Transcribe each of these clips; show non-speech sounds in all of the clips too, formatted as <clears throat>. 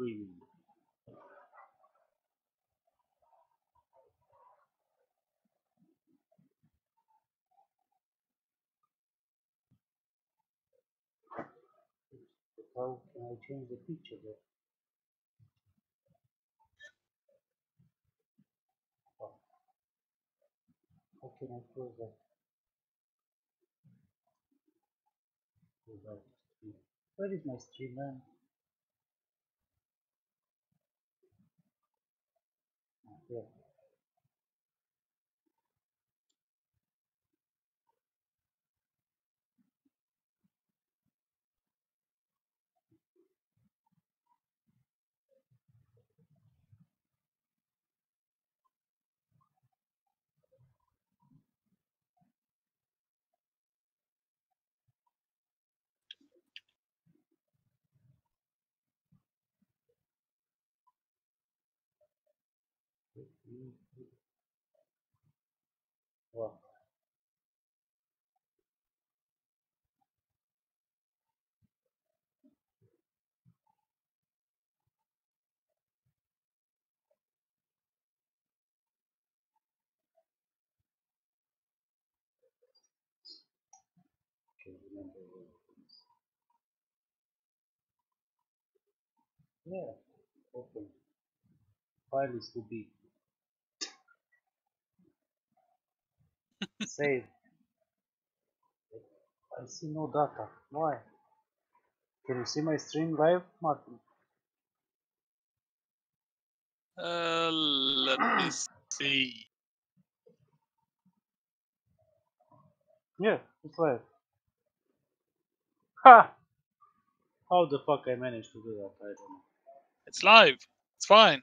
streaming. How oh, can I change the picture there? Oh. How can I close that? Where is my stream Yeah, open. File is too big. Save. I see no data. Why? Can you see my stream live, Martin? Uh, let me see. Yeah, it's live. Ha! How the fuck I managed to do that? I don't know. It's live. It's fine.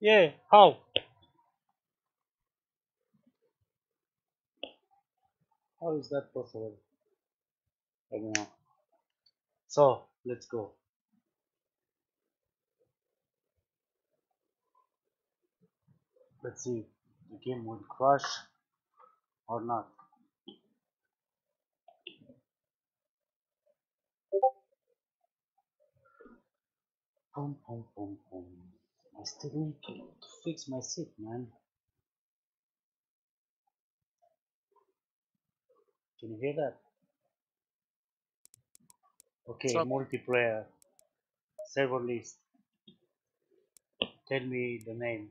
Yeah, how? How is that possible? I don't know. So, let's go. Let's see the game will crash or not. Boom, boom, boom, boom. I still need to, to fix my seat, man. Can you hear that? Okay, multiplayer. Server list. Tell me the name.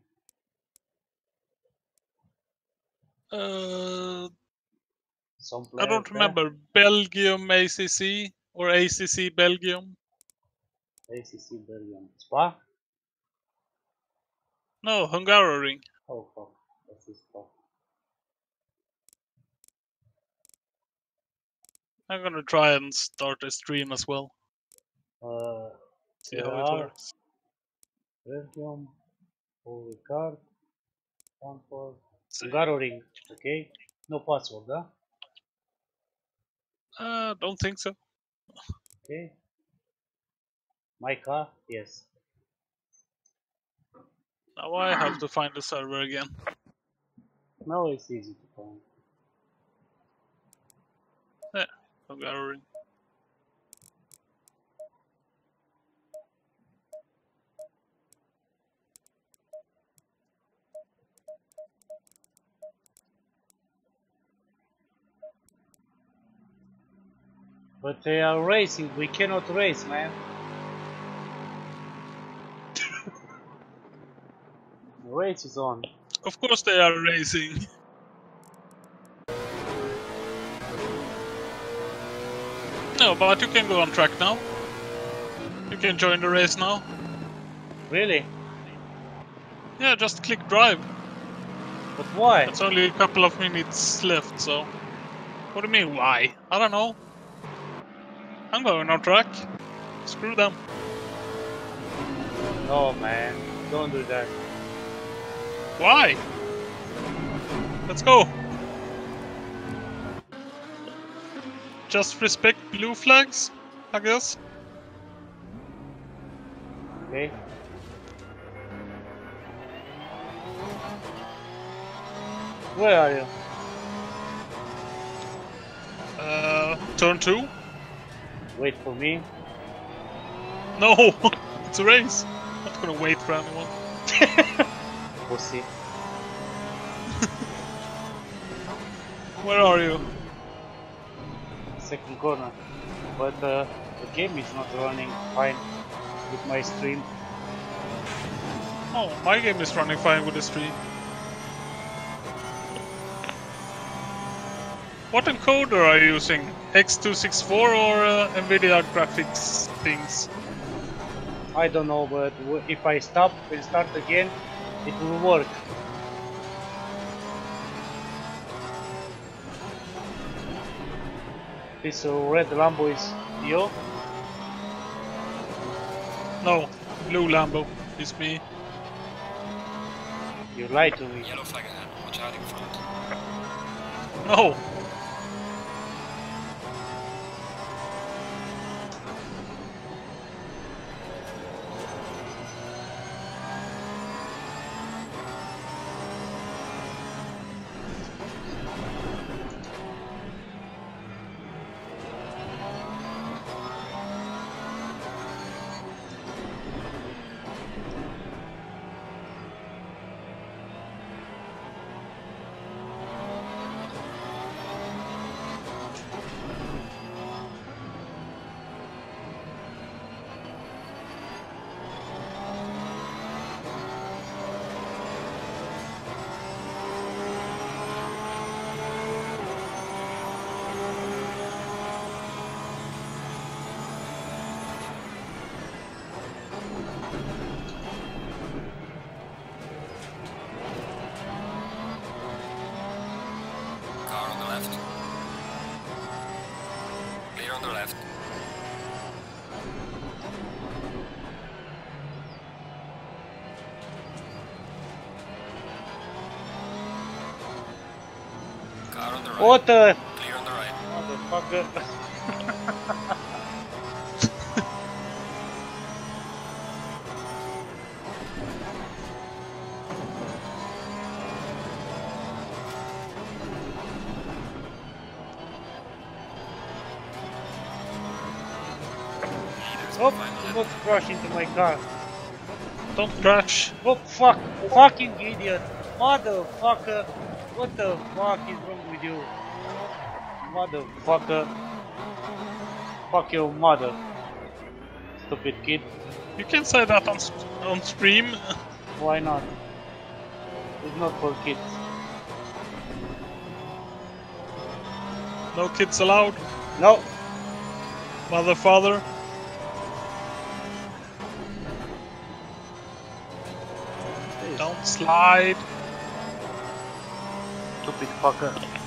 Uh, I don't remember. Belgium ACC or ACC Belgium? ACC Belgium. Spa? No, Hungaroring. Oh fuck. That's his Spa. I'm gonna try and start a stream as well. Uh, See how it works. Belgium. Paul Ricard. Stanford. Hungaroring. Okay. No password, huh? Uh, don't think so. Okay. My car? Yes. Now I have to find the server again. Now it's easy to find. Hungaroring. But they are racing. We cannot race, man. Race is on. Of course they are racing. No, but you can go on track now. You can join the race now. Really? Yeah, just click drive. But why? It's only a couple of minutes left, so. What do you mean, why? I don't know. I'm going on track. Screw them. No, man. Don't do that. Why? Let's go. Just respect blue flags, I guess. Okay? Where are you? Uh, turn two? Wait for me. No! <laughs> It's a race. I'm Not gonna wait for anyone. <laughs> Pussy. <laughs> Where are you? Second corner. But uh, the game is not running fine with my stream. Oh, my game is running fine with the stream. What encoder are you using? X264 or uh, NVIDIA graphics things? I don't know, but if I stop and start again, it will work. This uh, red Lambo is you? No, blue Lambo is me. You lied to me. Yellow flag ahead. Watch out in front. No, What the Clear on the right. motherfucker? Oh, don't crash into my car. don't crash. Oh fuck! Fucking idiot! Motherfucker! What the fuck is wrong with you? Motherfucker! Fuck your mother! Stupid kid. You can say that on on stream. Why not? It's not for kids. No kids allowed. No! Mother, father. Don't slide. Stupid fucker.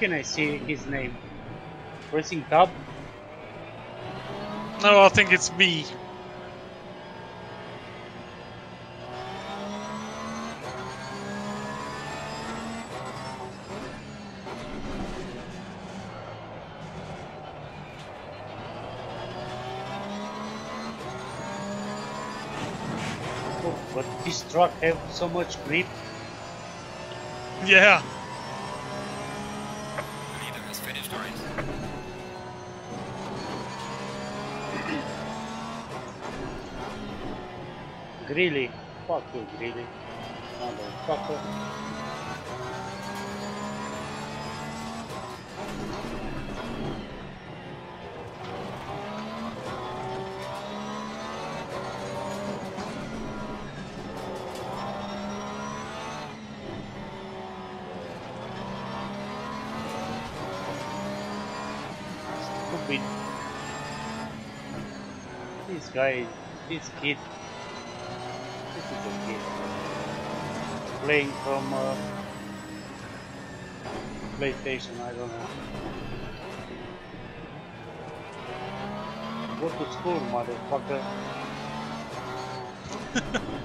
Can I see his name? Pressing tab? No, I think it's V. Oh, but this truck have so much grip. Yeah. Grilly. Fuck you, Grilly. Motherfucker. Stupid. This guy, this kid playing from uh, PlayStation, I don't know. Go to school, motherfucker. <laughs>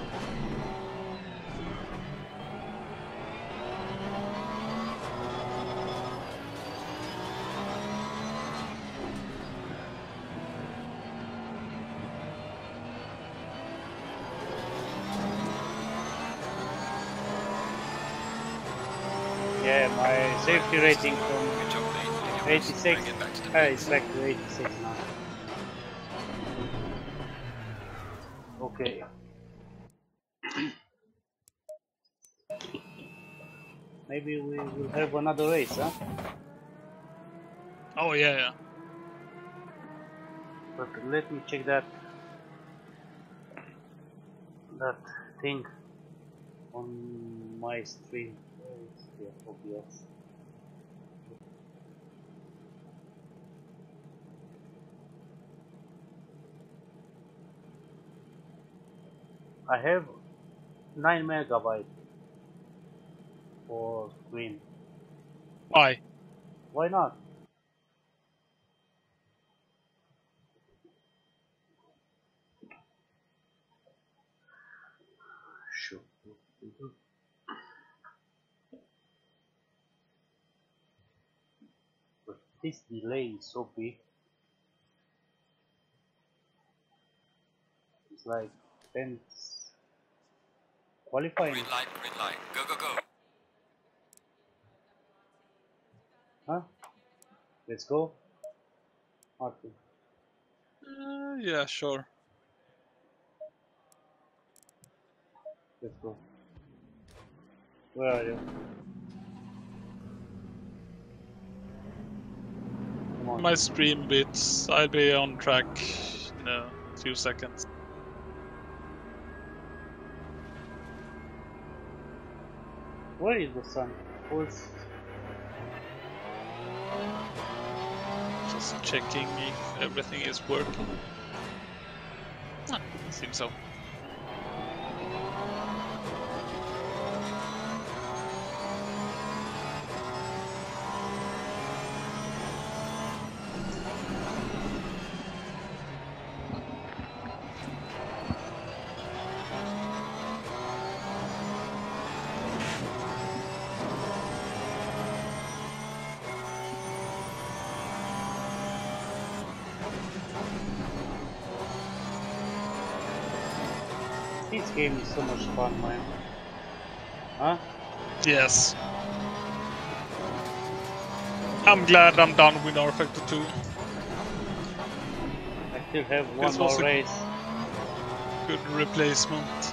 safety rating from Good job, mate. 86. bring it back to the Uh, it's to 86 now. Okay. Maybe we will have another race, huh? Oh yeah, yeah. But let me check that that thing on my stream. Where is the I have 9 megabyte for screen. Why? Why not? Sure. But this delay is so big. It's like 10 qualifying, Green light, green light. Go, go, go. huh? Let's go. Martin. Uh, yeah, sure. Let's go. Where are you? Come on. My stream bits. I'll be on track in a few seconds. Where is the sun? Where's Just checking if everything is working. Ah, seems so. Game is so much fun, man. Huh? Yes. I'm glad I'm done with rFactor 2. I still have one more race. Good replacement.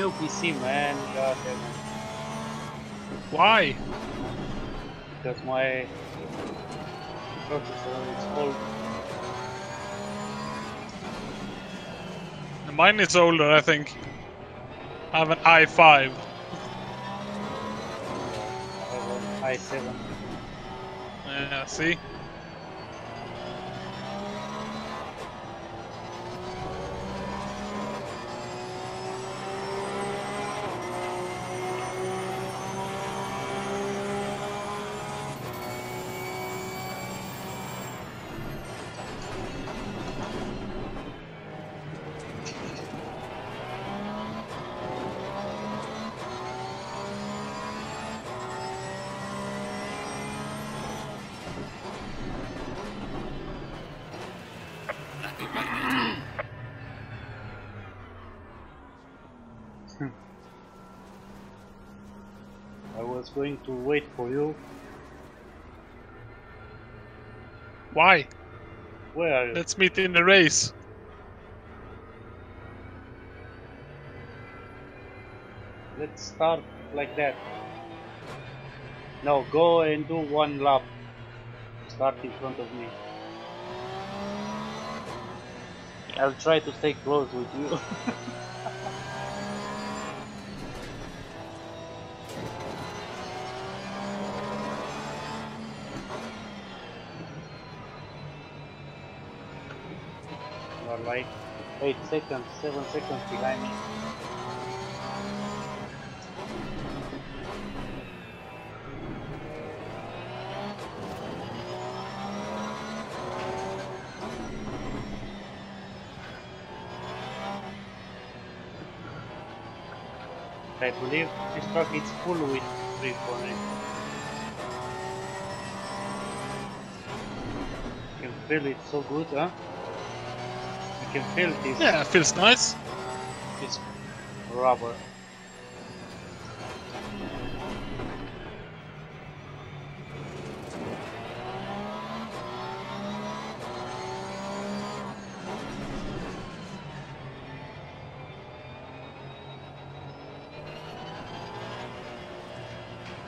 New PC, man. God damn it. Why? Because my processor is old. Mine is older, I think. I have an i5. I have an i7. Yeah, see? To wait for you. Why? Where are you? Let's meet in the race. Let's start like that. Now go and do one lap. Start in front of me. I'll try to stay close with you. <laughs> 8 seconds, 7 seconds behind me. I believe this truck is full with grip on it. You can feel it so good, huh? Can feel this, Yeah, it feels nice. this rubber.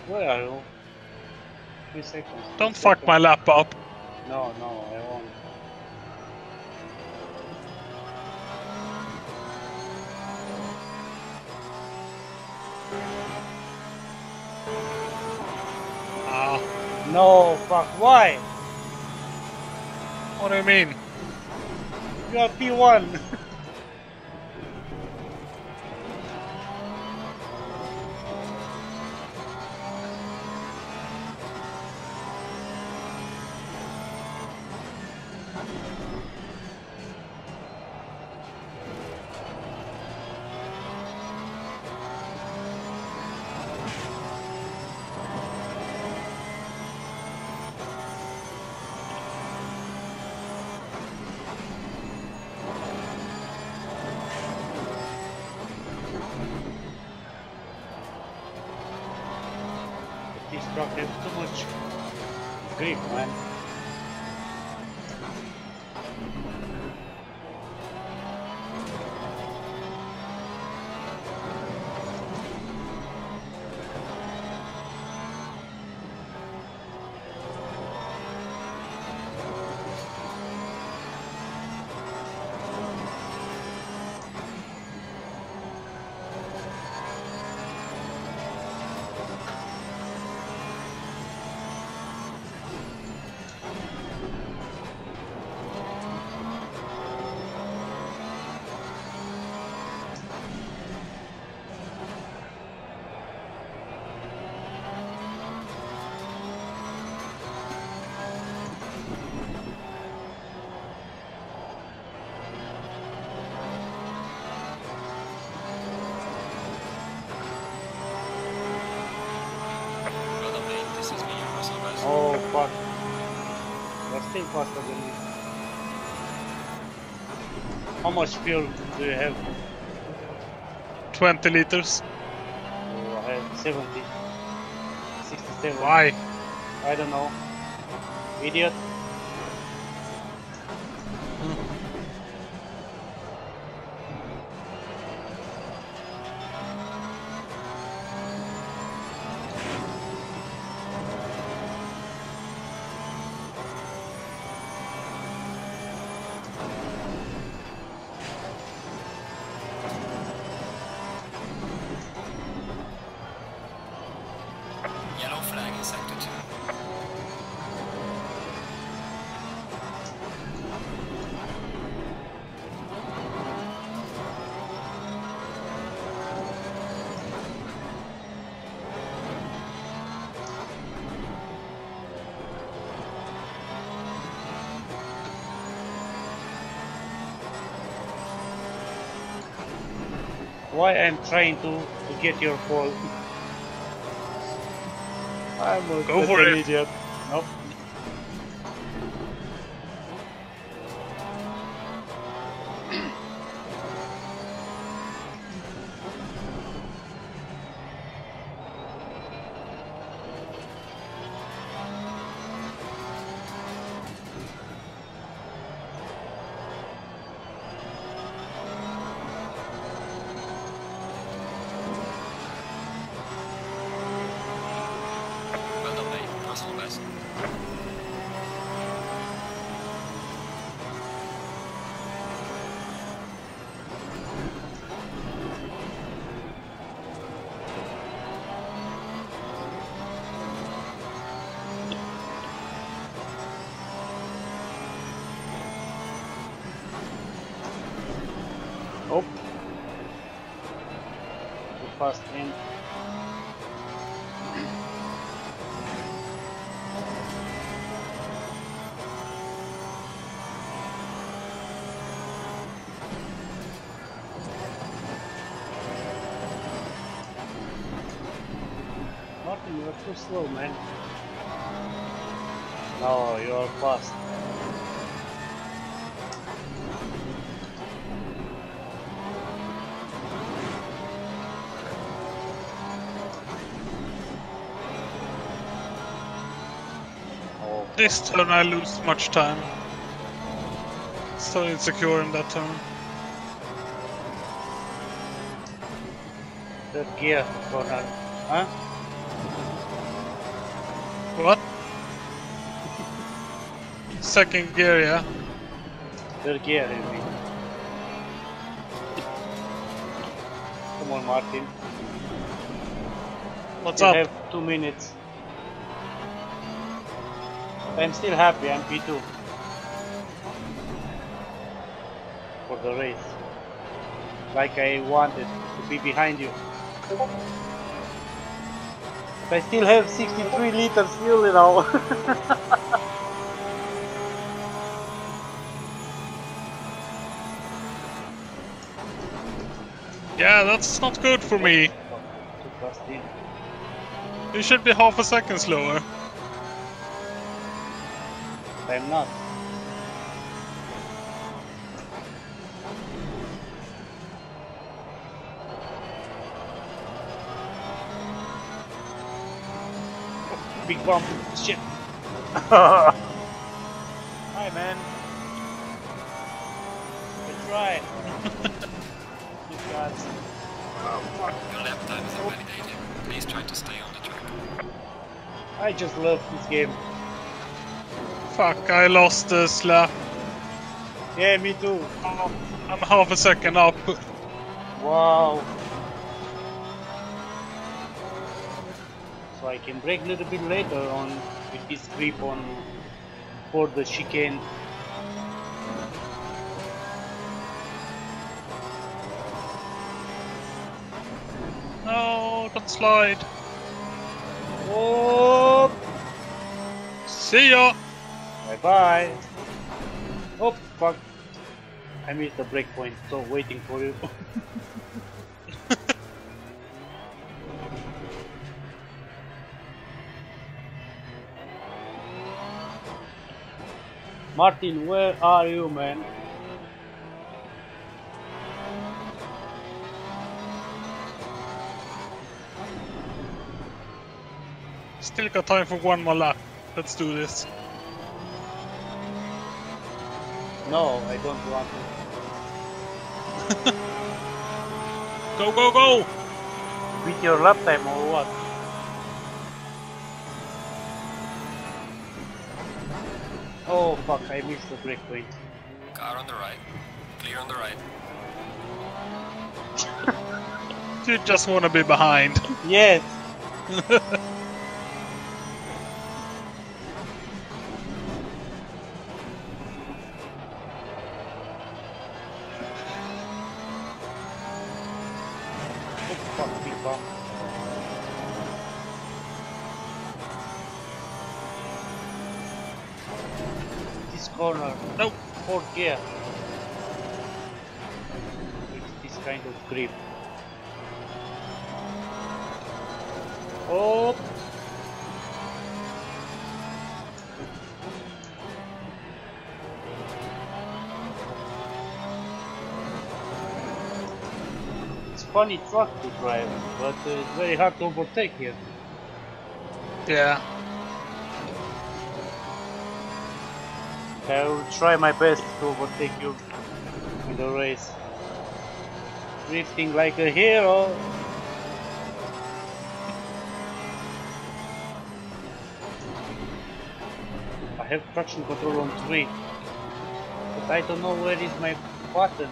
Where are you? Three seconds. Don't fuck seconds. my lap up. P1. Truck has too much grip, man. Much fuel do you have? 20 liters. Oh, I have 70. 67. Why? I don't know. Idiot. I'm trying to, to get your call? I'm a Go for it. idiot. Martin, you're too slow, man. No, you're fast. This turn I lose much time. So insecure in that turn. third gear corner. Huh? What? Second gear, yeah. Third gear, I mean. Come on, Martin. What's you up? have two minutes. I'm still happy, I'm P2. For the race. Like I wanted to be behind you. But I still have 63 liters fuel, you know. <laughs> Yeah, that's not good for me. Too fast in. You should be half a second slower. I'm not. Oh, Big bump. Shit. <laughs> Hi, man. Good try. <laughs> Good shots. Your lap time is invalidated. Please try to stay on the track. I just love this game. Fuck, I lost the slap. Yeah, me too. I'm half a second up. Wow. So I can brake a little bit later on with this grip on for the chicane. No, don't slide. Oh, See ya! Bye. Oh fuck! I missed the break point, so waiting for you. <laughs> Martin, where are you, man? Still got time for one more lap. Let's do this. No, I don't want to. <laughs> Go, go, go! Beat your lap time or what? Oh fuck, I missed the break point. Car on the right. Clear on the right. <laughs> You just wanna be behind. Yes! <laughs> Oh! It's funny truck to drive, but uh, it's very hard to overtake here. Yeah. I will try my best to overtake you in the race. Drifting like a hero. Have traction control on 3. But I don't know where is my button.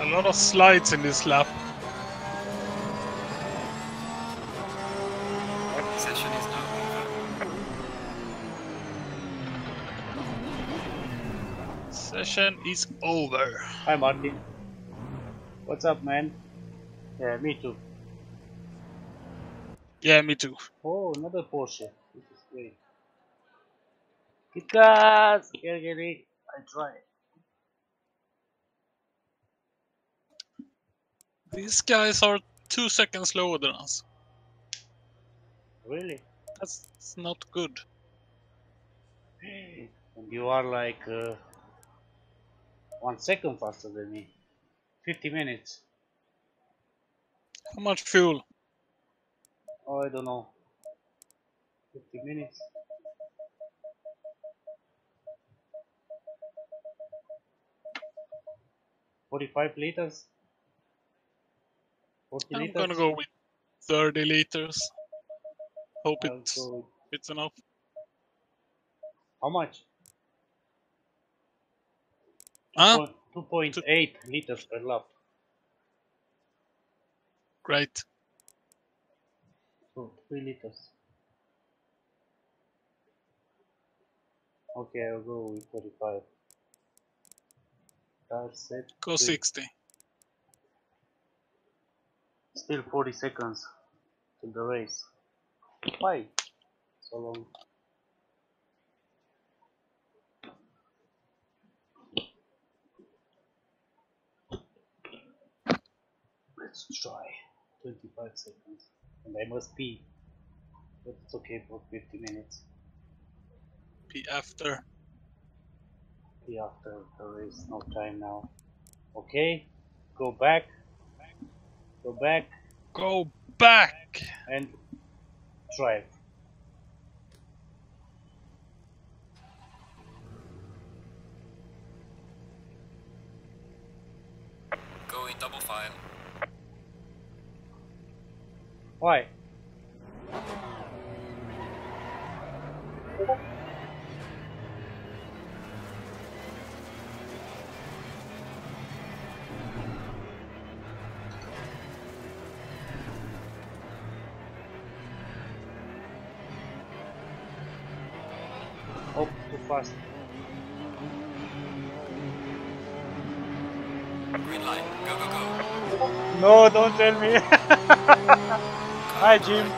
A lot of slides in this lap. Session is over. Hi, Martin. What's up, man? Yeah, me too. Yeah, me too. Oh, another Porsche. This is great. Because, Gergely, I try. These guys are two seconds slower than us. Really? That's that's not good. And you are like uh, one second faster than me. 50 minutes. How much fuel? Oh, I don't know. 50 minutes. Forty-five liters. Forty I'm liters. gonna go with 30 liters. Hope I'll it's, it's enough. How much? Huh? Two point eight liters per lap. Great. So three liters. Okay, I'll go with thirty-five. Tire set. Go three. 60. Still 40 seconds to the race. Why so long? Let's try 25 seconds. And I must pee. But it's okay for 50 minutes. P after. Pee after There is no time now. Okay, go back. Go back Go back! and drive. Go in double file. Why? Oh, too fast. Green light. Go, go, go. No, don't tell me. Hi, Jim.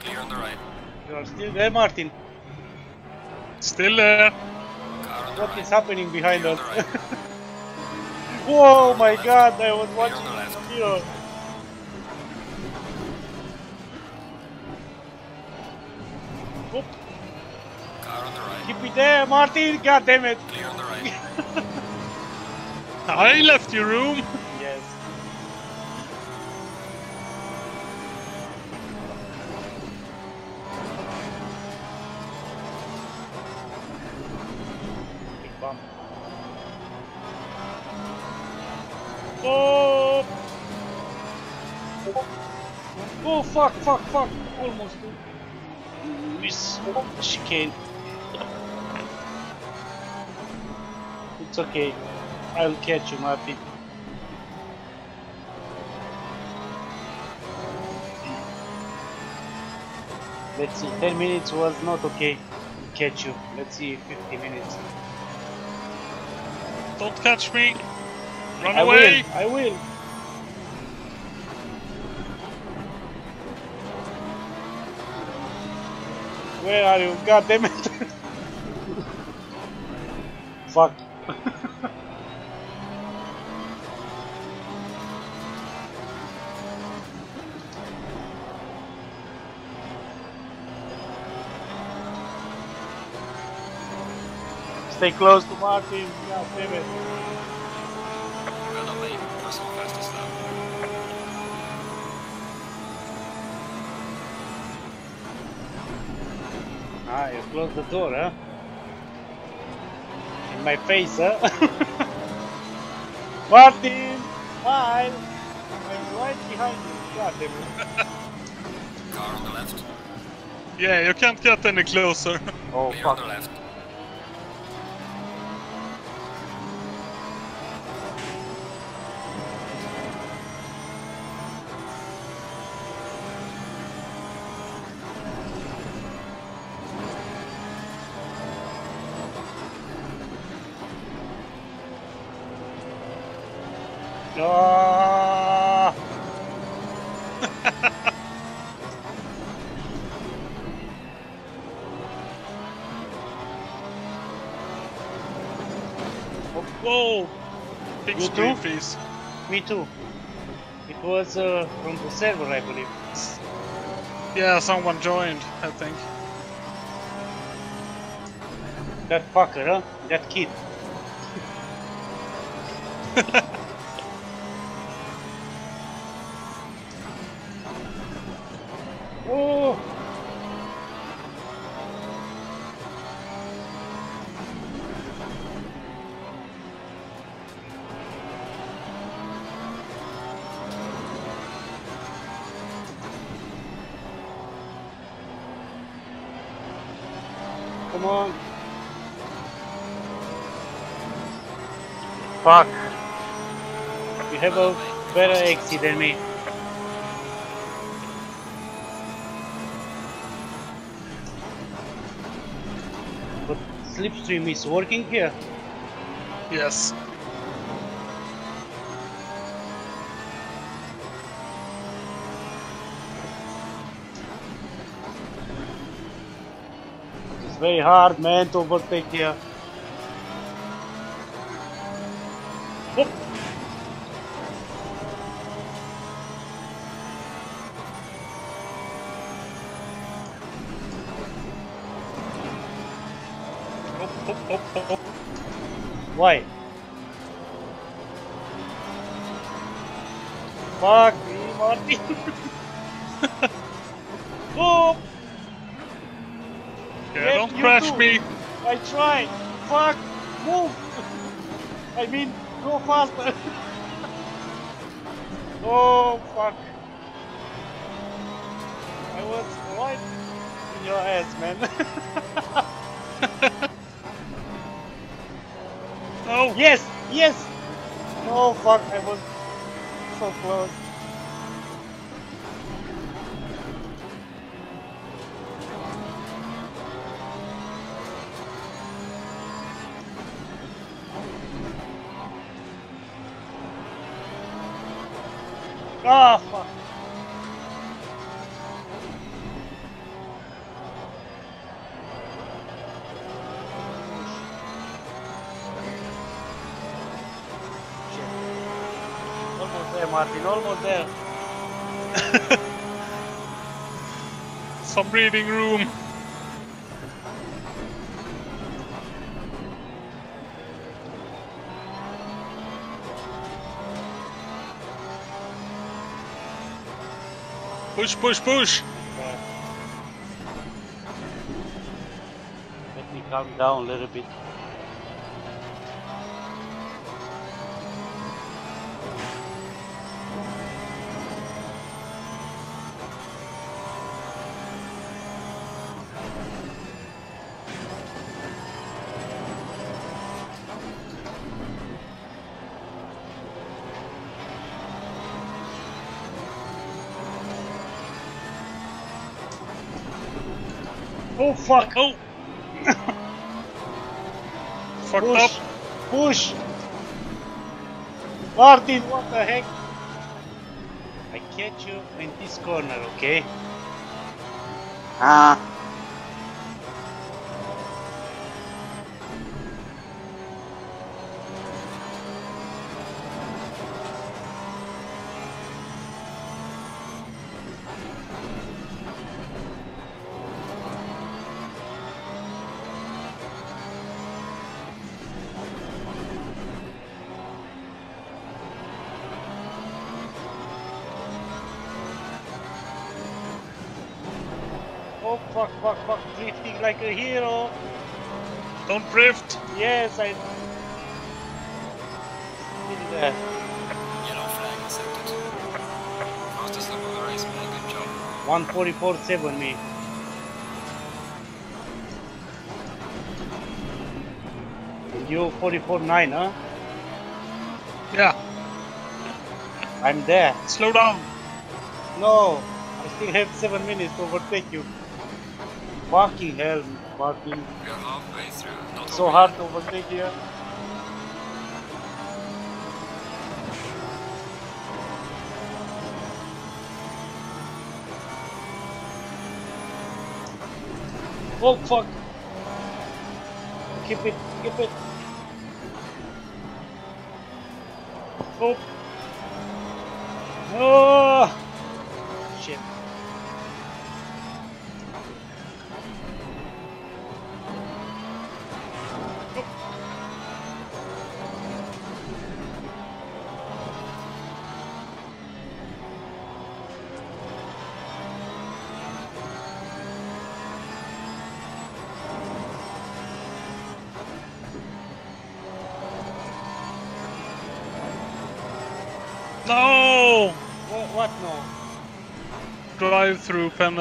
Clear on the right. You are still there, Martin. Still there. Car on the What right. is happening behind Clear us? on right. Whoa, <laughs> oh my God! I was Clear on watching the left. from here. Car on the right. keep it there, Martin! God damn it! I left your room. Yes. Big bump. Oh! Oh fuck, fuck, fuck! Almost miss chicane. It's okay. I'll catch you, Martin. Let's see, 10 minutes was not okay. Catch you. Let's see, 50 minutes. Don't catch me. Run I away. will, I will. Where are you? God damn it! <laughs> Fuck. <laughs> Stay close to Martin. God damn it. Well done, mate. Personal fastest lap. Ah, you closed the door, huh? In my face, huh? <laughs> Martin! Smile! I'm right behind you. God damn it. Car on the left. Yeah, you can't get any closer. Oh, Clear on the left. Screen too? Me too. It was uh, from the server, I believe. Yeah, someone joined, I think. That fucker, huh? That kid. <laughs> have a better exit than me. But Slipstream is working here. Yes. It's very hard, man, to overtake here. Whoop. Oh, oh, oh, oh, oh. Why? Fuck me, <laughs> Martin. oh, Yeah, don't crash too. me. I tried. Fuck, move. I mean, go faster. <laughs> oh, fuck. I was right in your ass, man. <laughs> yes, yes. Oh, fuck, I was so close. Ah, there. <laughs> some breathing room. Push, push, push. Uh, Let me calm down a little bit. Oh fuck! Oh! <laughs> Fucked Push! up. Push! Martin, what the heck? I catch you in this corner, okay? Ah. Like a hero. Don't drift. Yes, I. Still there. Yellow flag accepted. Fastest lap of the race, man. Good job. 144.7 me. And you 44.9, huh? Yeah, I'm there. slow down. No, I still have 7 minutes to overtake you. Fucking hell, Martin. We are halfway through. Not so hard to overtake here. Oh fuck! Keep it, keep it. Oh.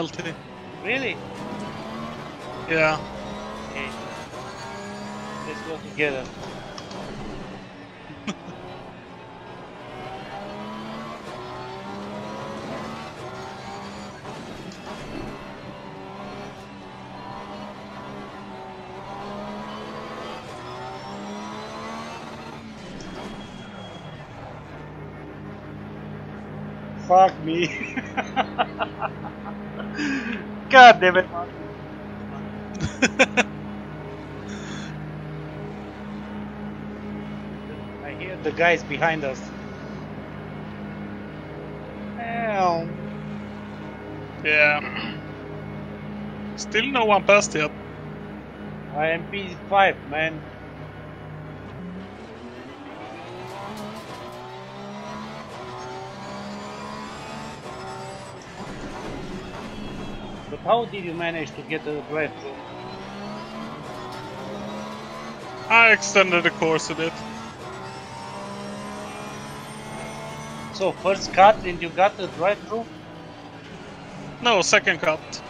Penalty. Really? Yeah. Okay. Let's go together. Fuck me. <laughs> God damn it. <laughs> I hear the guys behind us. Ow. Yeah. Still no one passed yet. I am P5, man. How did you manage to get the drive through? I extended the course a bit. So first cut and you got the drive through? No, second cut.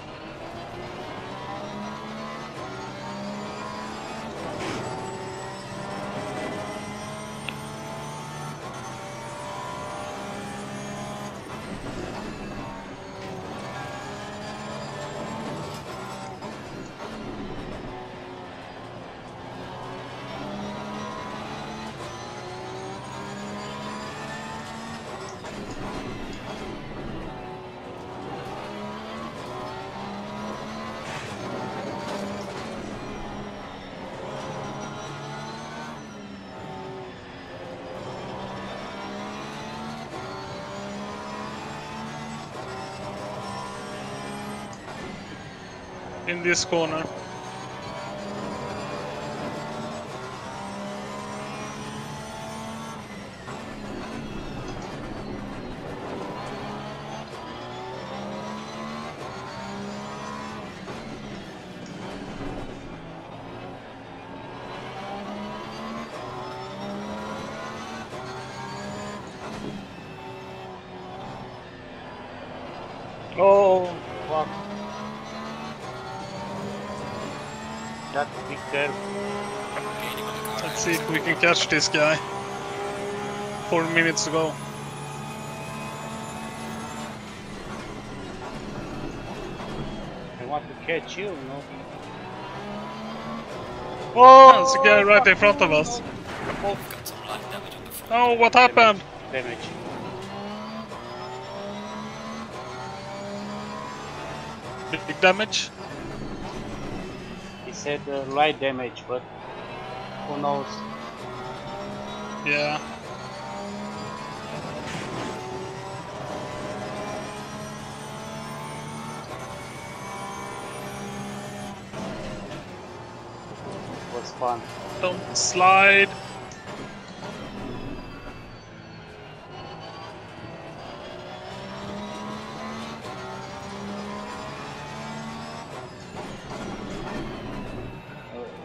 This corner. Oh, fuck. Be careful. Gaining on the car. Let's see if we can catch this guy. Four minutes to go. I want to catch you, no? Oh! There's a guy right in front of us. Oh, Got some light damage on the front. Oh, what happened? damage. Big damage? Said uh, light damage, but who knows? Yeah. It was fun. Don't slide.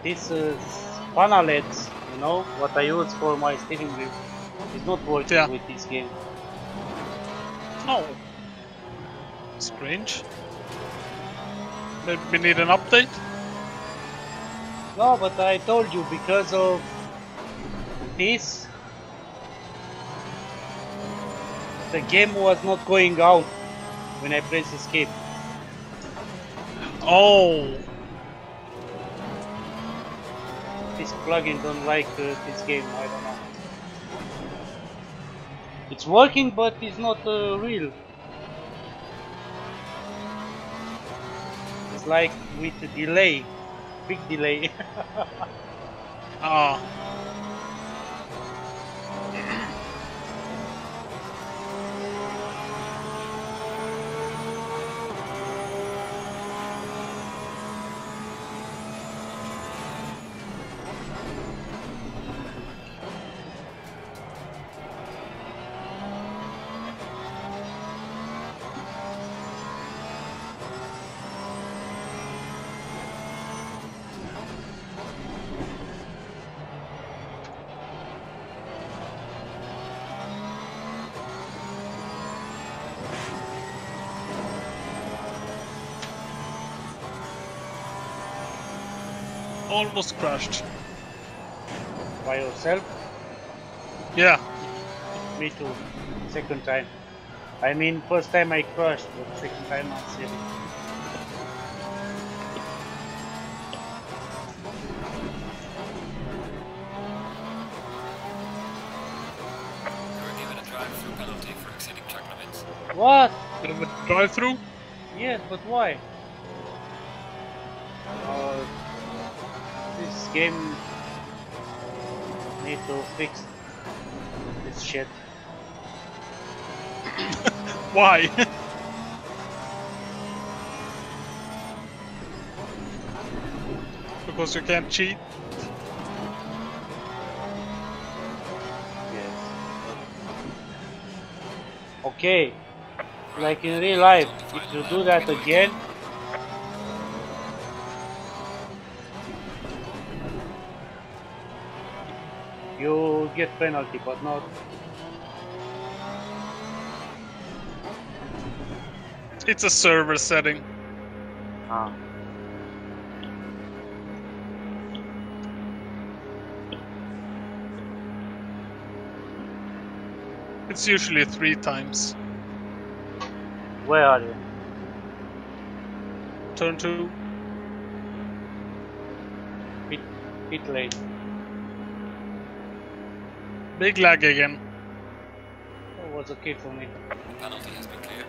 This uh, panelets, you know, what I use for my steering wheel, is not working Yeah. with this game. No. Strange. Maybe we need an update? No, but I told you because of this, the game was not going out when I press escape. Oh. Plugin don't like uh, this game. I don't know. It's working, but it's not uh, real. it's like with delay, big delay. <laughs> Ah. Almost crashed. By yourself? Yeah. Me too. Second time. I mean, first time I crashed, but second time I'm saving. You were given a drive-through penalty for exceeding track limits. What? Drive through? Yes, but why? Game need to fix this shit. <laughs> Why? <laughs> because you can't cheat. Yes. Okay. Like in real life, if you do that again, get penalty, but not. It's a server setting. Ah. It's usually three times. Where are you? Turn two. Pit, pit lane. Big lag again. That was okay for me. Penalty has been cleared.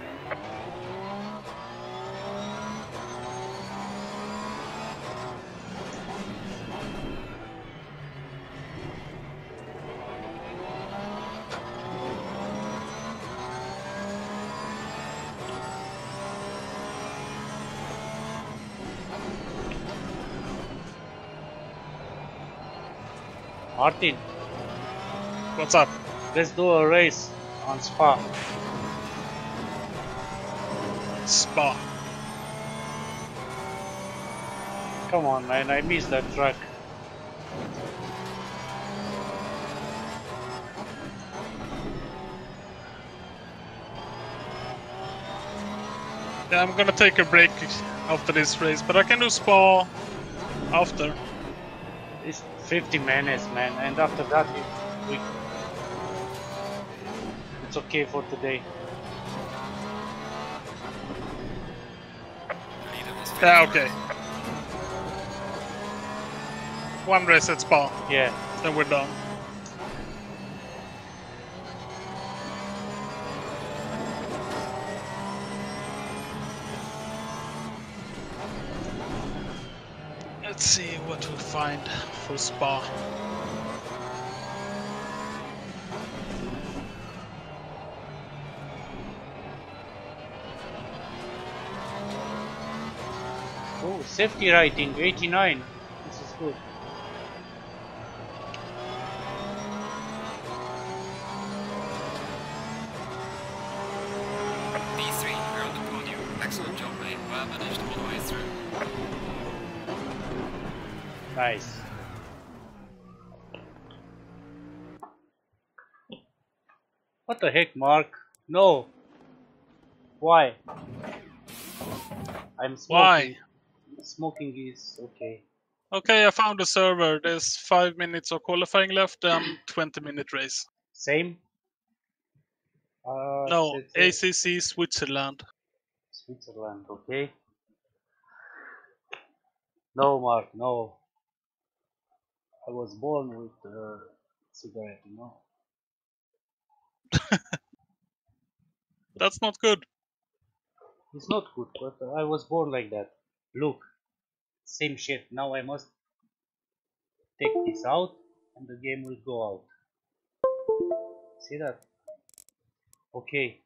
Martin, What's up? let's do a race on Spa. Spa. Come on, man, I missed that track. Yeah, I'm gonna take a break after this race, but I can do Spa after. It's 50 minutes, man, and after that, we, okay for today. The leader was Yeah, okay. One race at Spa, Yeah, then we're done. Let's see what we find for Spa. Safety rating 89. This is good. B3, we're the podium. Excellent job, mate. Well managed all the way through. Nice. What the heck, Mark? No. Why? I'm smoking. Why? Smoking is okay. Okay, I found a server. There's five minutes of qualifying left and 20 minute race. Same? Uh, No, ACC Switzerland. Switzerland, okay? No, Mark, no. I was born with uh, cigarette, you know? <laughs> That's not good. It's not good, but I was born like that. Look, same shit. Now I must take this out and the game will go out. See that? Okay.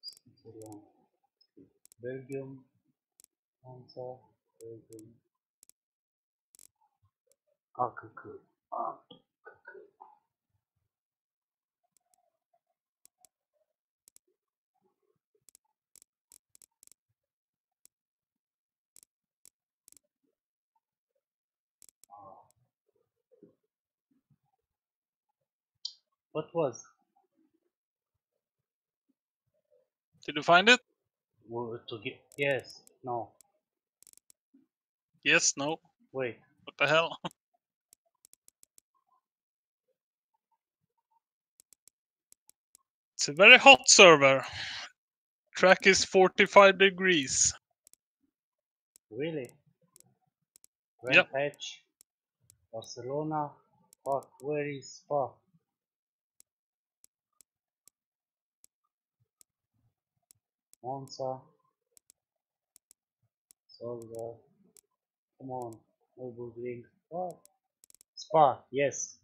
Switzerland, Belgium, Franza, Belgium, ACC, ACC. Ah. What was? Did you find it? Well, To get yes, no, Yes, no. wait. What the hell? <laughs> It's a very hot server. Track is 45 degrees. Really? Grand Yep. Barcelona, Fuck, where is Spa? Monza, Zolder, come on, Nürburgring, what? Oh. Spa, yes.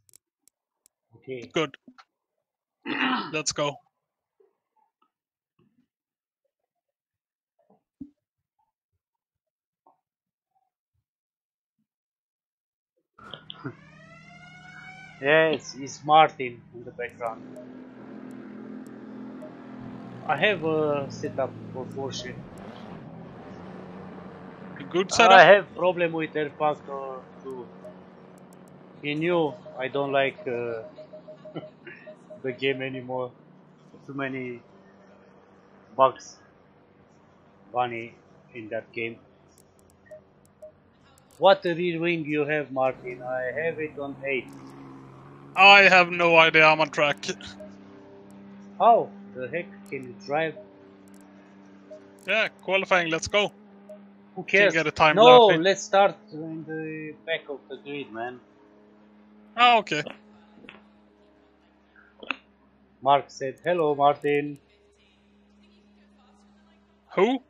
Okay, Good. Let's go. yes, it's Martin in the background. I have a setup for Porsche. Good I have problem with rFactor 2. He knew I don't like uh, <laughs> the game anymore. Too many bugs bunny in that game. What a rear wing you have Martin? I have it on 8. I have no idea I'm on track. How the heck can you drive? Yeah, qualifying, let's go. Who cares? get a time no, lap let's start in the back of the grid man. Oh, okay. Mark said, hello Martin. Who?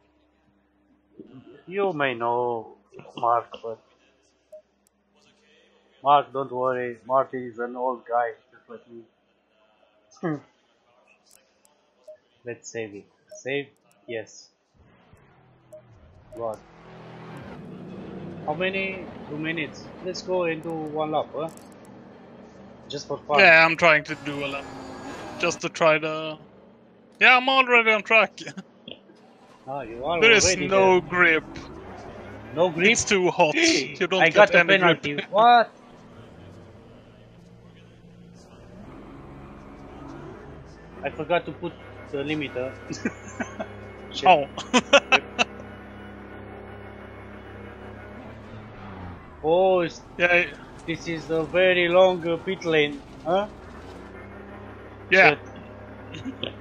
You may know Mark, but Mark, don't worry. Martin is an old guy, just like me. Hmm. Let's save it. Save? Yes. What? How many? Two minutes. Let's go and do one lap, huh? Just for fun. Yeah, I'm trying to do a lap. Just to try the... Yeah, I'm already on track. <laughs> Ah, you are There is no there. grip. no grip. It's too hot. You don't I get got a any penalty. grip. what? <laughs> I forgot to put the limiter. <laughs> Oh. <laughs> Oh, it's- yeah, this is a very long pit lane, huh? yeah. <laughs>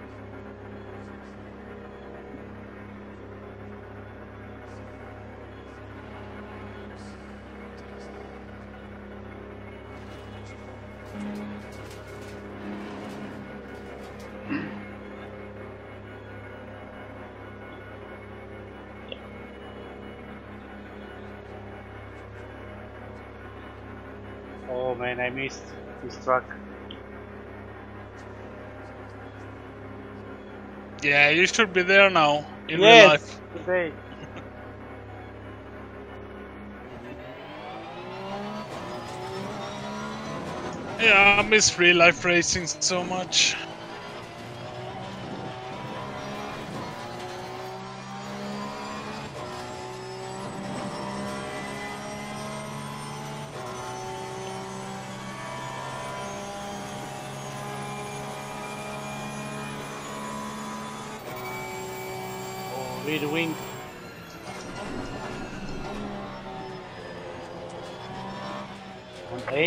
missed this truck. Yeah, you should be there now. In real life. today. <laughs> Yeah, I miss real life racing so much.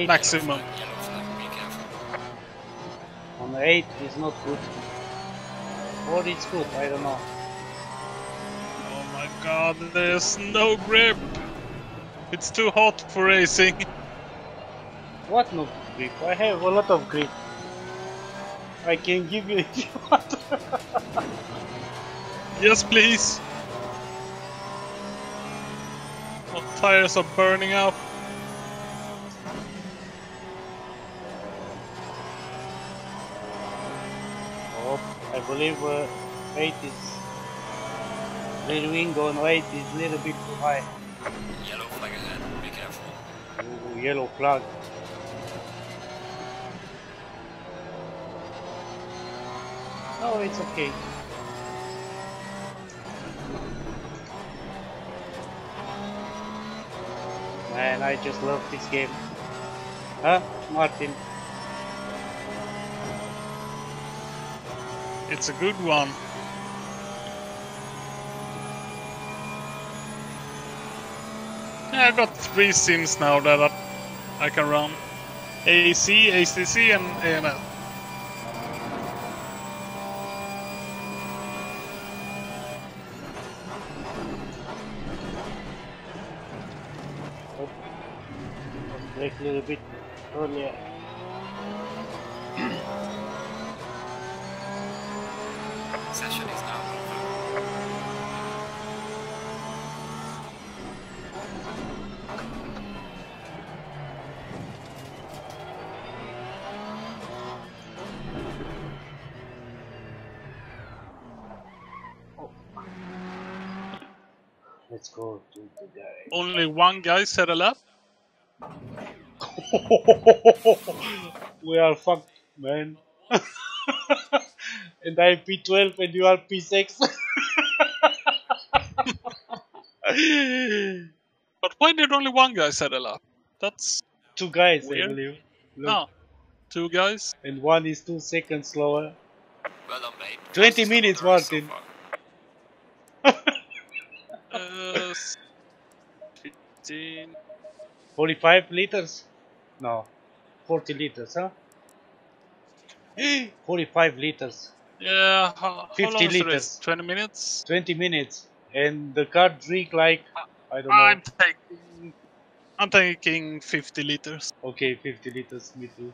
Maximum. Yellow flag, be on 8 is not good. Or it's good, I don't know. Oh my god, there's no grip. It's too hot for racing. What no grip? I have a lot of grip. I can give you <laughs> if you want. Yes, please. My tires are burning up. Oh, I believe uh, weight is the wing on weight is a little bit too high. Yellow flag ahead. Be careful. Ooh, yellow flag. No, it's okay. Man, I just love this game. Huh, Martin? It's a good one. Yeah, I got three sims now that I, I can run. AC, ACC, and AML. A little bit earlier. Only one guy set a lap. we are fucked, man. <laughs> and I'm P12 and you are P6. <laughs> But why did only one guy set a lap? That's Two guys, I believe. Look. no. Two guys. And one is two seconds slower. Well done, mate. 20 minutes, lap so Martin. <laughs> Uh, s- 15. 45 liters? No. 40 liters, huh? <gasps> 45 liters. Yeah, how, 50 how long is the liters. race? 20 minutes? 20 minutes. And the car drink like, uh, I don't know. I'm taking. I'm taking 50 liters. Okay, 50 liters, me too.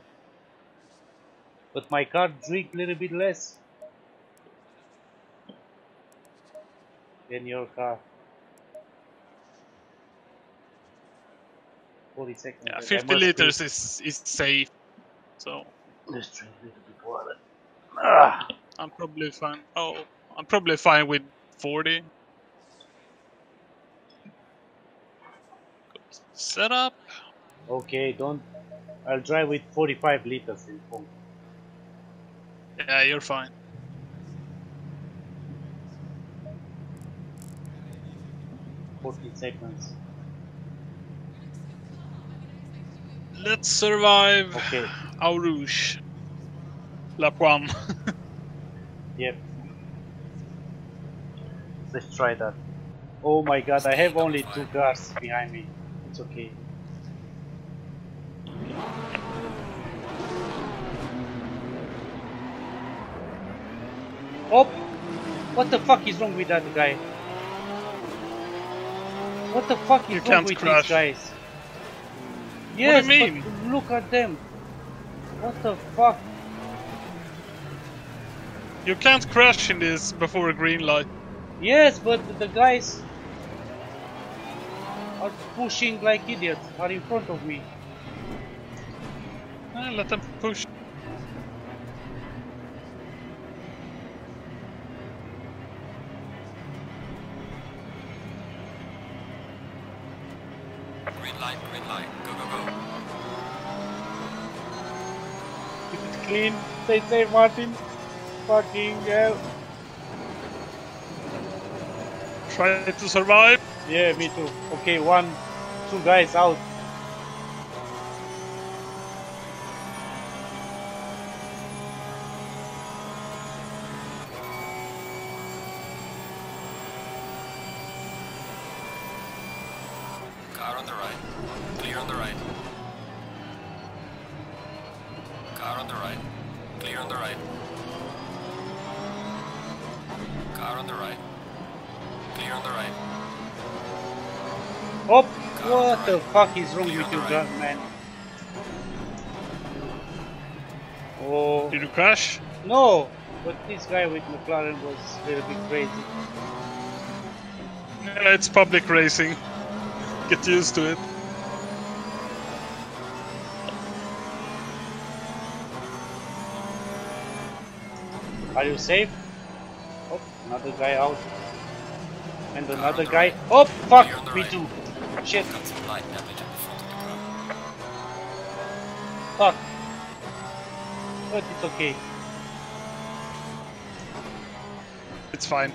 But my car drink a little bit less than your car. 40 seconds. Yeah, 50 liters be- is is safe. So Let's drink a little bit water. Ah, I'm probably fine. Oh, I'm probably fine with 40. Set up. okay, don't. I'll drive with 45 liters in full. Yeah, you're fine. Forty seconds. Let's survive Okay, Eau Rouge. Lap 1. <laughs> yep. Let's try that. Oh my god, I have only two cars behind me. It's okay. Oh! What the fuck is wrong with that guy? What the fuck is You wrong with crash. these guys? Do you Yes, mean? but look at them. What the fuck? you can't crash in this before a green light. Yes, but the guys are pushing like idiots, are in front of me. Eh, let them push. Green light, green light. Go, go, go. Keep it clean. Stay safe, Martin. Fucking hell. Try to survive. Yeah, me too. Okay, one, two guys out. Fuck is wrong with you, guys, man? Oh, Did you crash? no. But this guy with McLaren was a little bit crazy. Yeah, it's public racing. <laughs> Get used to it. Are you safe? Oh, another guy out. And another guy. Oh, fuck! You're on the Me Shit, Got some light damage on the front of the car. fuck. But it's okay. It's fine.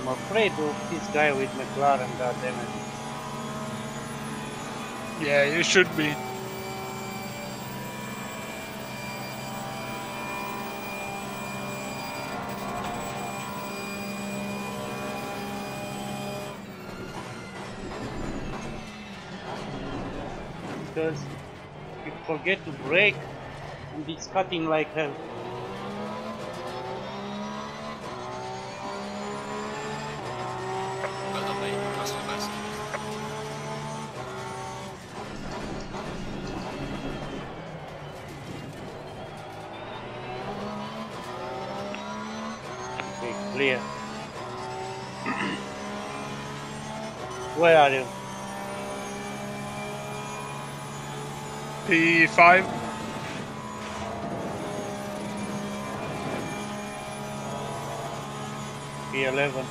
I'm afraid of this guy with McLaren, goddammit. Yeah, you should be. Because you forget to brake and it's cutting like hell. P11.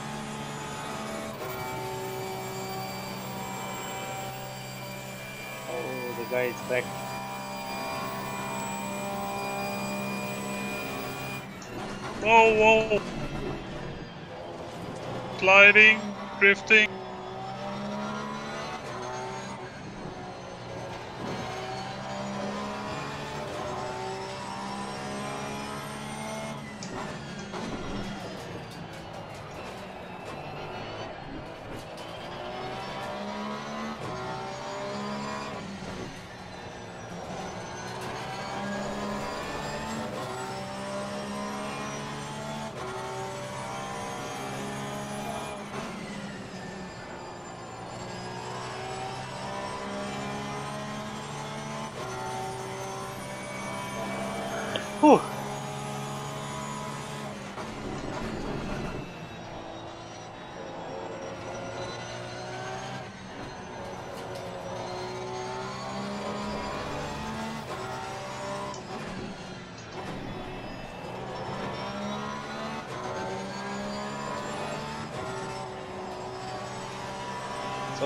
Oh, the guy is back. Oh, whoa, whoa. Sliding, drifting.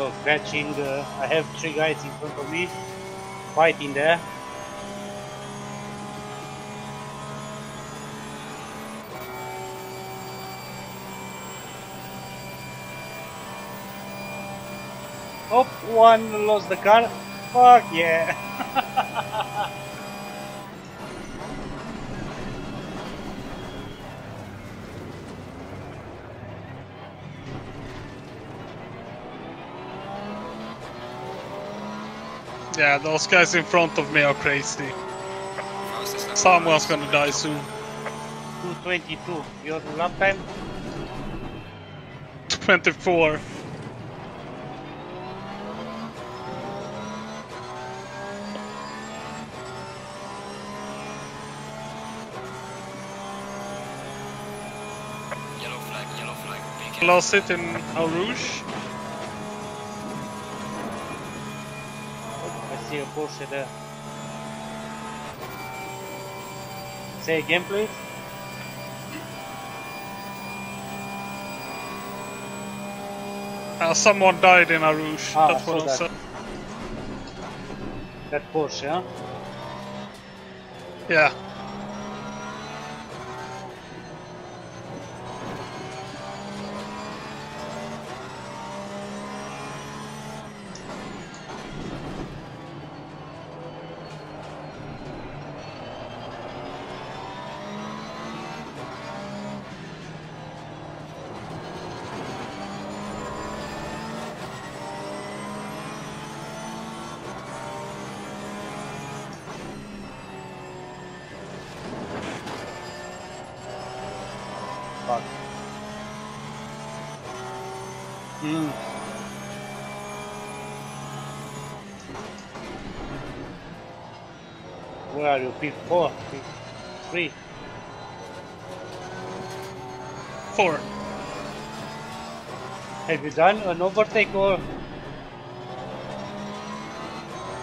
So catching, uh, I have three guys in front of me fighting there. Oh, one lost the car. Fuck yeah. <laughs> Yeah, those guys in front of me are crazy. Fastest lap Someone's gonna die soon. 222. Your lap time? 24. Yellow flag, yellow flag. Lost it in Eau Rouge. I see a Porsche there. Say again, please. Uh, someone died in Rouge. Ah, That's what I that- said. That Porsche, huh? Yeah. Mm. Where are you? P4? P3? Four. Have you done an overtake or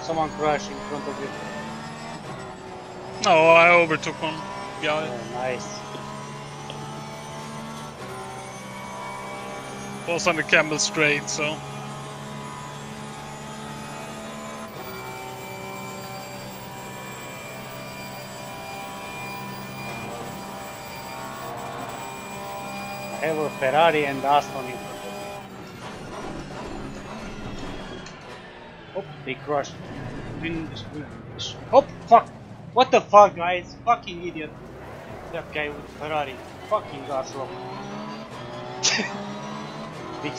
someone crashed in front of you? No, I overtook one. Oh, nice. Was on the Kemmel Straight, so. I have a Ferrari and Aston. Oh, they crashed. In- Oh, fuck! What the fuck, guys? Fucking idiot. That guy with Ferrari. Fucking asshole. <laughs> Big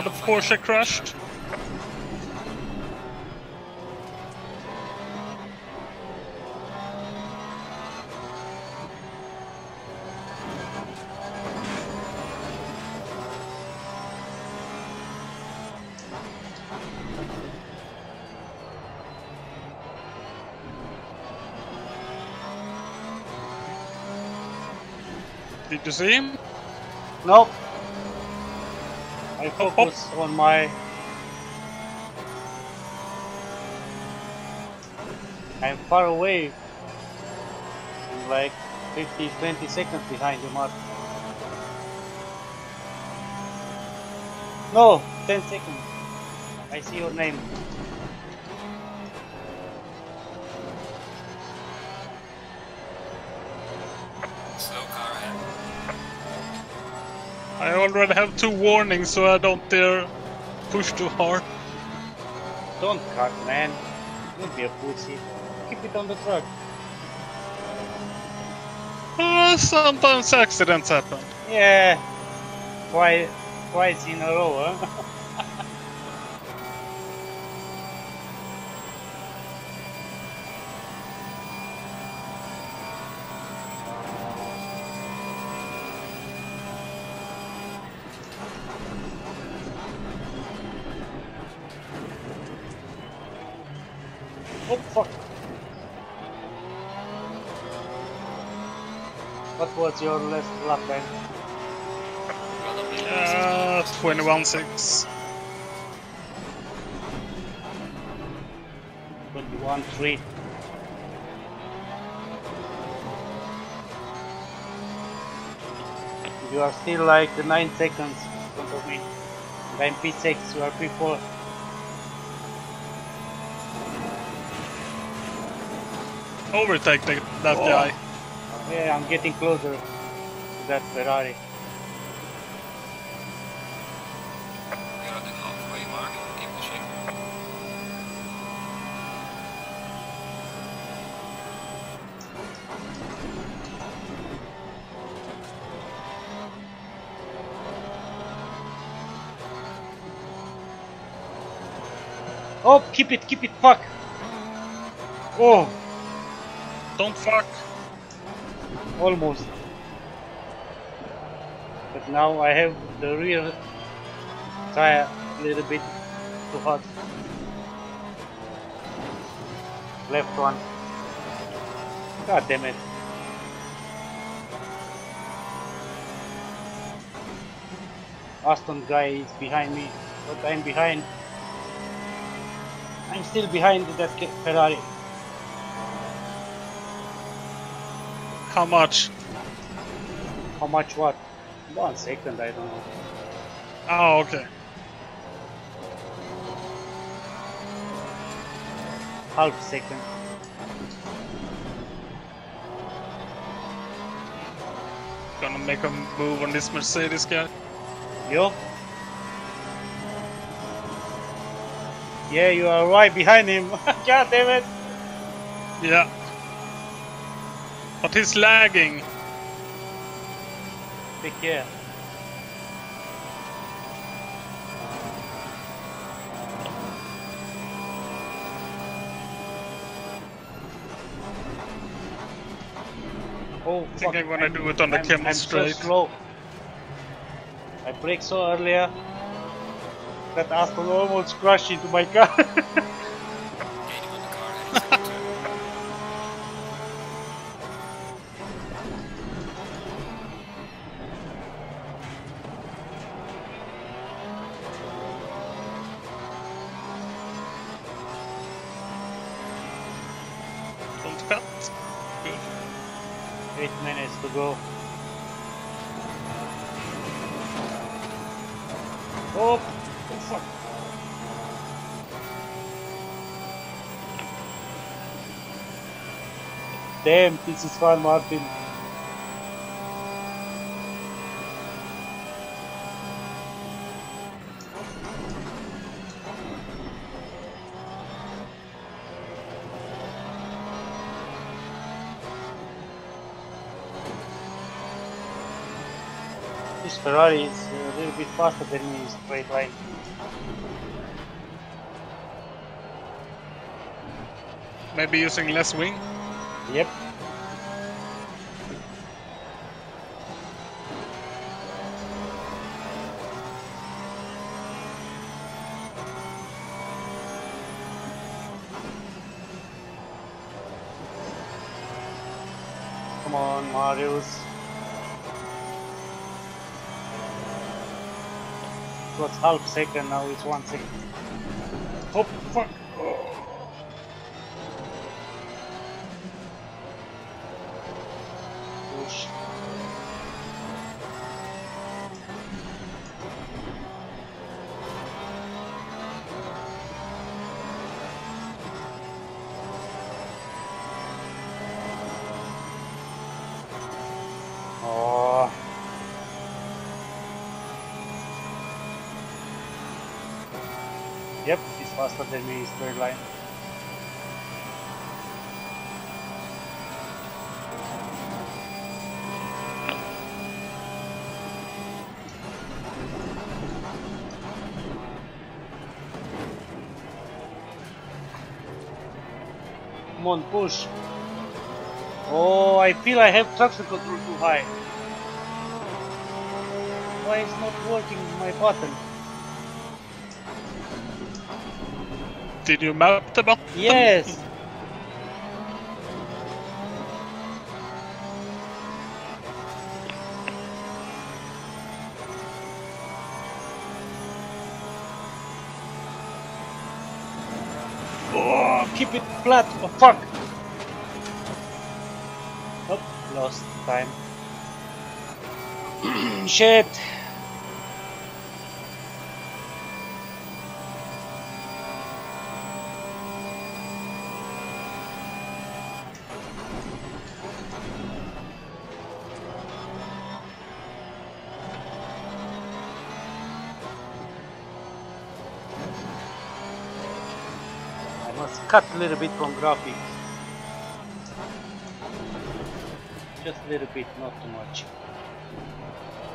Another Porsche crashed. Did you see him? Focus on my. I'm far away. I'm like 50, 20 seconds behind you mark. No, 10 seconds. I see your name. Already have two warnings, so I don't dare push too hard. Don't cut, man. Don't be a pussy. Keep it on the truck. Uh, sometimes accidents happen. Yeah. Twice, twice in a row, huh? <laughs> What was your last lap time? Uh, 21-6. 21 3. You are still like 9 seconds in front of me. And I'm P6, you are P4. Overtake the, that Oh. guy. Yeah, I'm getting closer to that Ferrari. Oh, keep it, keep it, fuck! Oh, Don't fuck. Almost. But now I have the rear tire a little bit too hot. Left one. God damn it. Aston guy is behind me, but I'm behind. I'm still behind that Ferrari. How much? How much what? One second, I don't know. Oh, okay. half second. Gonna make a move on this Mercedes guy. You? Yeah, you are right behind him. <laughs> God damn it! Yeah. But he's lagging. Take care. Oh, think fuck, I'm gonna do it on the I'm- Kemmel I'm straight. So slow. I braked so earlier that Aston almost crashed into my car. <laughs> Damn, this is fun, Martin. This Ferrari is a little bit faster than me in straight line. Maybe using less wing. Yep. Was half second, now it's one second. Oh, fuck. He's faster than me, he's third line. Come on, push. Oh, I feel I have traction control too high. Why is not working my button? Did you map the button? Yes. <laughs> Oh, keep it flat. Oh, fuck. Oh, lost time. <clears throat> Shit. Cut a little bit from graphics. Just a little bit, not too much.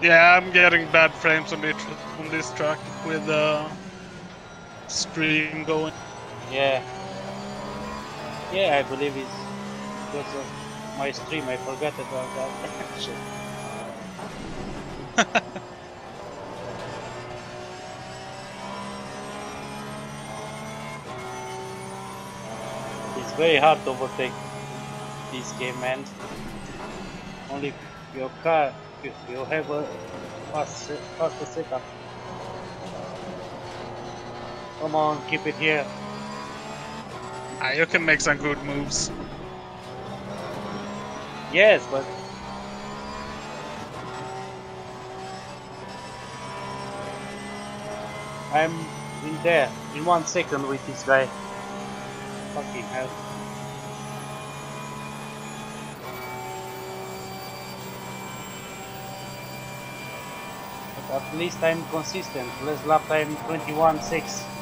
Yeah, I'm getting bad frames on this on this track with the stream going. Yeah. Yeah, I believe it's because of my stream. I forgot about that. <laughs> <laughs> very hard to overtake this game, man. Only your car, you, you have a fast, faster setup. Come on, keep it here. Ah, you can make some good moves. Yes, but I'm in there in one second with this guy. Fucking hell. But at least I'm consistent. Last lap time 21.6.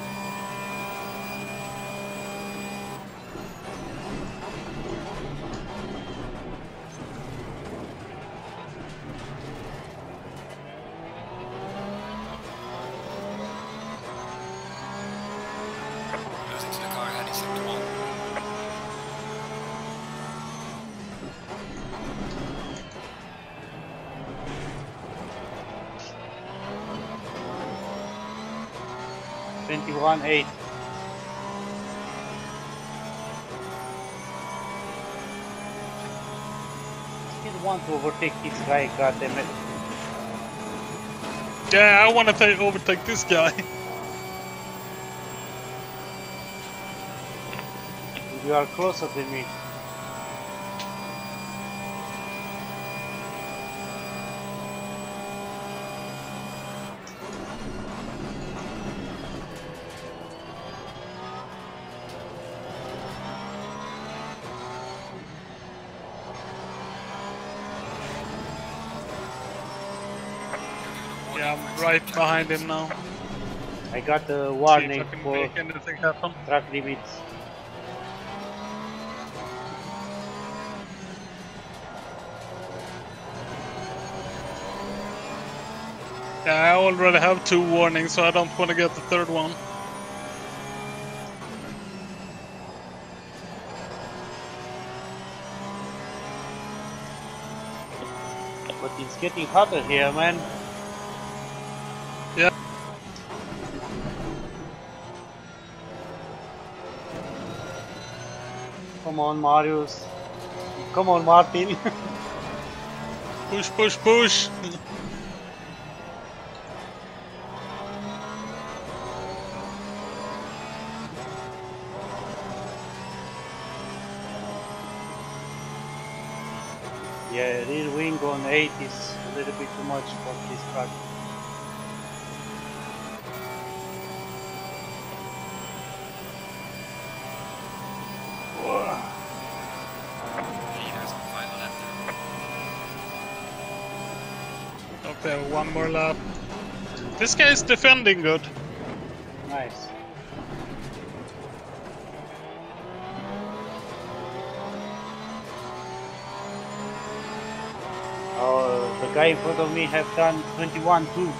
Twenty-one eight. Still want to overtake this guy, god goddammit. Yeah, I want to overtake this guy. <laughs> You are closer than me. Right behind him now. I got a warning for make anything happen. track limits. Yeah, I already have two warnings, so I don't want to get the third one. But it's getting hotter here, man. Come on, Marius. Come on, Martin. <laughs> Push, push, push! yeah, rear wing on 8 is a little bit too much for this truck. Leaders on final lap now. Okay, one more lap. This guy is defending good. Nice. Oh, the guy in front of me have done 21 2.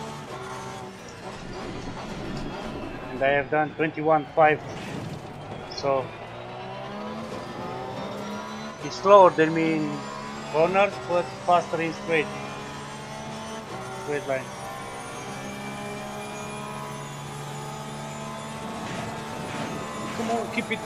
And I have done 21 5. So he's slower than me in corners, but faster in straight. Straight line. Come on, keep it.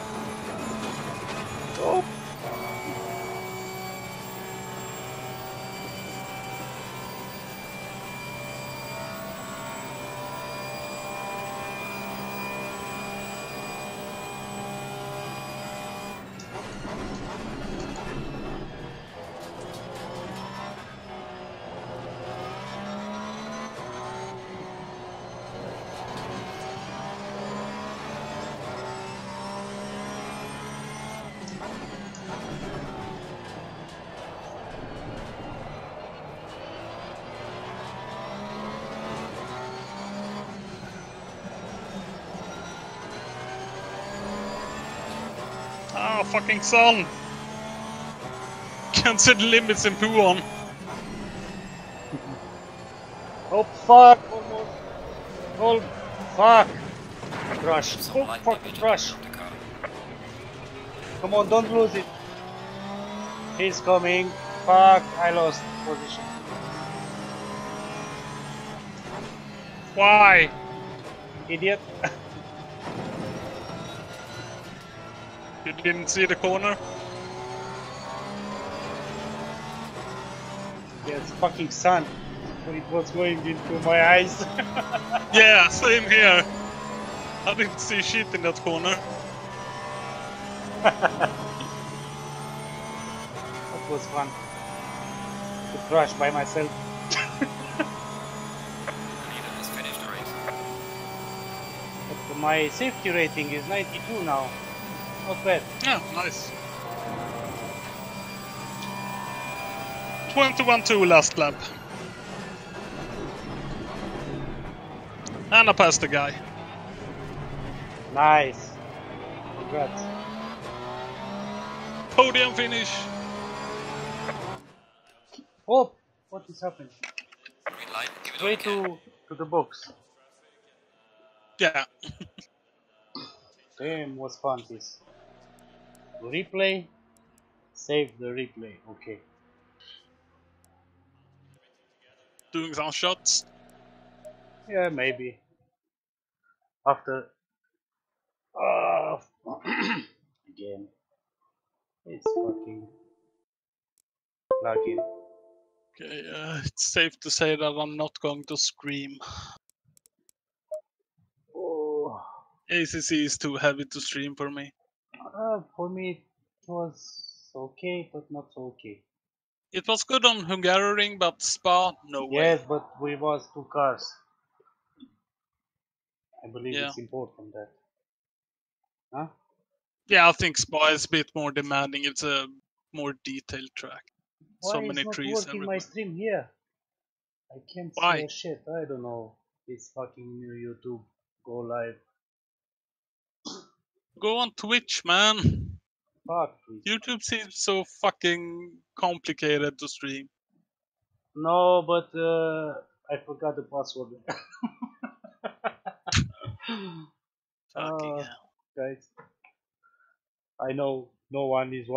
Fucking sun! Cancel limits in poo on. Oh fuck! Almost. Oh fuck! Crush. Some Oh light fuck! damage Crush. on the car. Come on, don't lose it. He's coming. Fuck! I lost position. Why? Idiot. <laughs> You didn't see the corner? Yeah, it's fucking sun. It was going into my eyes. <laughs> Yeah, same here. I didn't see shit in that corner. that was fun. To crash by myself. Leader has finished the race. But my safety rating is 92 now. Not bad. Yeah, nice. 21-2 last lap. And I passed the guy. Nice. Congrats. Podium finish. Oh, what is happening? Green light, give it all Straight you can. to to the box. Yeah. <laughs> Damn, was fun this. Replay. Save the replay. Okay. Doing some shots. Yeah, maybe. After. Uh, <clears throat> again. It's fucking plugin. Okay, uh, it's safe to say that I'm not going to scream. Oh. ACC is too heavy to stream for me. Uh, for me, it was okay, but not so okay. It was good on Hungaroring, but Spa, no way. Yes, but we was two cars. I believe Yeah. it's important that. Huh? Yeah, I think Spa is a bit more demanding. It's a more detailed track. Why so many not trees working my stream here? I can't Why? see a shit. I don't know. It's fucking new YouTube. Go live. Go on Twitch, man. Fuck. YouTube seems so fucking complicated to stream. No, but uh, I forgot the password. <laughs> Fucking Uh, hell. guys, I know no one is